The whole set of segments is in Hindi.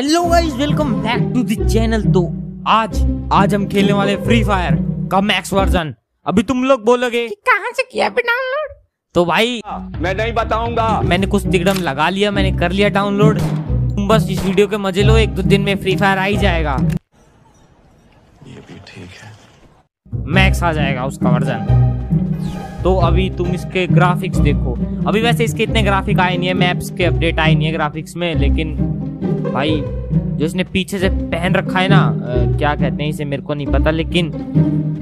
Hello guys welcome back to the channel तो आज आज हम खेलने वाले फ्री फायर का मैक्स वर्जन अभी तुम लोग बोलोगे? कि कहाँ से किया पे डाउनलोड तो भाई मैं नहीं बताऊँगा। मैंने कुछ तिकड़म लगा लिया मैंने कर लिया डाउनलोड तुम बस इस वीडियो के मज़े लो एक दो दिन में फ्री फायर आ ही जाएगा। ये भी ठीक है। मैक्स आ जाएगा उसका वर्जन तो अभी तुम इसके ग्राफिक्स देखो। अभी वैसे इसके इतने ग्राफिक आए नहीं है मैप्स के अपडेट आए नहीं है ग्राफिक्स में लेकिन भाई जो इसने पीछे से पहन रखा है ना अ, क्या कहते हैं इसे मेरे को नहीं पता लेकिन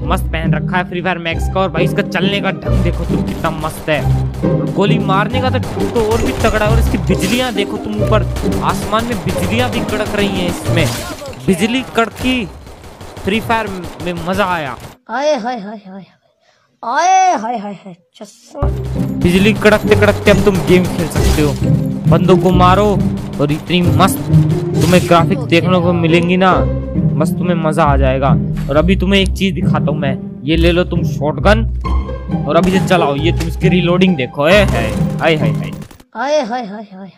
मस्त पहन रखा है फ्री फायर मैक्स का और भाई इसका चलने का ढंग देखो तुम कितना मस्त है। गोली मारने का तो तो और भी तगड़ा है और इसकी बिजलियाँ देखो तुम ऊपर आसमान में बिजलियाँ भी कड़क रही हैं इसमें। बिजली कड़की फ्री फायर में मज़ा आया। आए हाय हाय हाय आए हाय हाय हाय चस्सा। बिजली कड़कते कड़कते अब तुम गेम खेल सकते हो। बंदों को मारो और इतनी मस्त तुम्हें ग्राफिक्स देखने को मिलेंगी ना बस तुम्हें मज़ा आ जाएगा। और अभी तुम्हें एक चीज़ दिखाता हूँ मैं। ये ले लो तुम शॉटगन और अभी से चलाओ। ये तुम इसकी रिलोडिंग देखो। है हाय हाय हाय आए हाय हाय हाय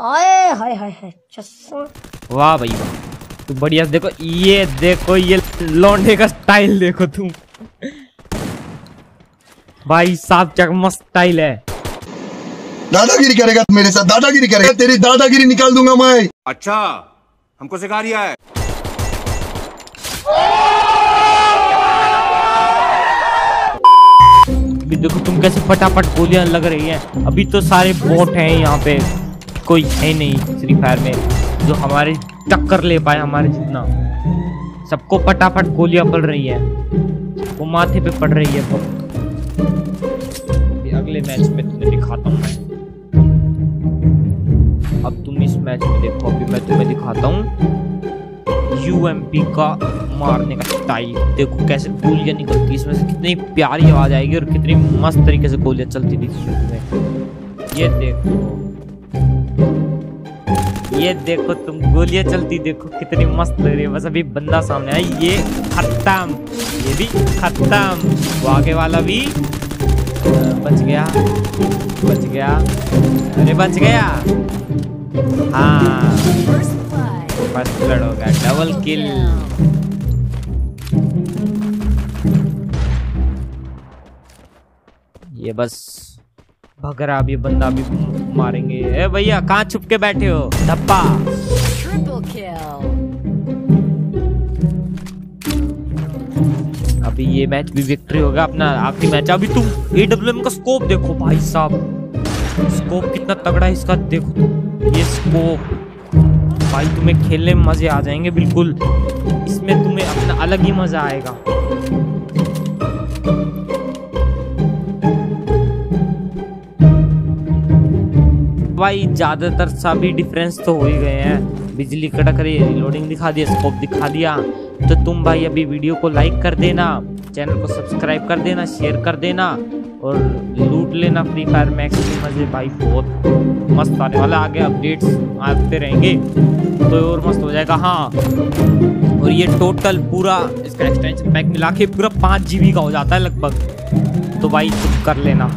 आए। हाय हाय हाय चस्सा। वाह भाई वाह। तू बढ़िया देखो। ये देखो ये लौंडे का स्टाइल देखो तुम। भाई साहब क्या मस्त स्टाइल है। दादागिरी करेगा मेरे साथ दादागिरी करेगा तेरी दादागिरी निकाल दूँगा मैं। अच्छा हमको सिखा रिया है। अभी देखो तुम कैसे फटाफट गोलियाँ लग रही हैं। अभी तो सारे बोट हैं यहाँ पे। कोई है नहीं फ्री फायर में जो हमारे टक्कर ले पाए हमारे जितना। सबको फटाफट गोलियाँ पड़ रही है। वो माथे पे पड़ रही है अगले मैच में तुम्हें दिखाता हूँ मैं। मैच में देखो, अभी मैं तुम्हें दिखाता हूँ। यूएमपी का मारने का स्टाइल देखो कैसे गोलियाँ निकलती इसमें से कितनी प्यारी आवाज़ आएगी और कितनी मस्त तरीके से गोलियाँ चलती दिखेगी तुम्हें ये देखो। ये देखो, तुम गोलियाँ चलती देखो, कितनी मस्त लग रही है। बस अभी बंदा सामने है ये खत्म। ये भी खत्म। वो आगे वाला भी, बच गया बच गया। अरे बच गया। हाँ फ़र्स्ट ब्लड हो गया डबल किल ये बस भग रहा अब बंदा भी मारेंगे ए भैया कहाँ छुप के बैठे हो धप्पा अभी ये मैच भी विक्ट्री होगा अपना आखिरी मैच अभी तुम एडब्ल्यूएम का स्कोप देखो भाई साहब स्कोप कितना तगड़ा है इसका देखो तुम ये स्कोप भाई, तुम्हें खेलने में मज़े आ जाएँगे, बिल्कुल। इसमें तुम्हें अपना अलग ही मज़ा आएगा। भाई, ज़्यादातर सभी डिफरेंस तो हो ही गए हैं। बिजली कड़क रही है लोडिंग दिखा दिया स्कोप दिखा दिया। तो तुम भाई, अभी वीडियो को लाइक कर देना चैनल को सब्सक्राइब कर देना शेयर कर देना, और लूट लेना फ्री फायर मैक्स के मज़े भाई बहुत मस्त आने वाला आगे अपडेट्स आते रहेंगे तो और मस्त हो जाएगा हाँ। और ये टोटल पूरा इसका एक्सटेंशन पैक मिला के पूरा पाँच जीबी का हो जाता है लगभग। तो भाई कर लेना।